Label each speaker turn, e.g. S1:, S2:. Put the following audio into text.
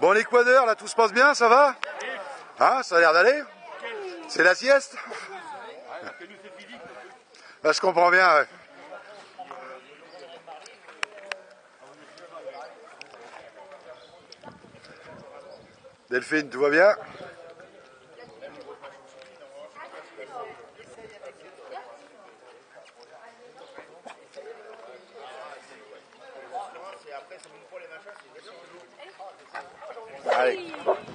S1: Bon, l'Équateur, là, tout se passe bien, ça va Hein, ça a l'air d'aller C'est la sieste Bah, je comprends bien, ouais. Delphine, tout va bien はい。